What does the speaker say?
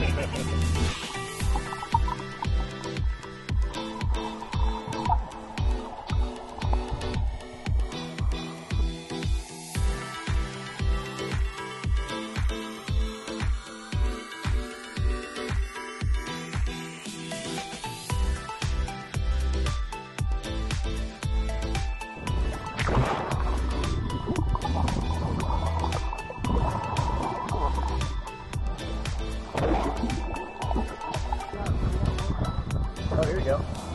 Ha ha. Oh, here we go.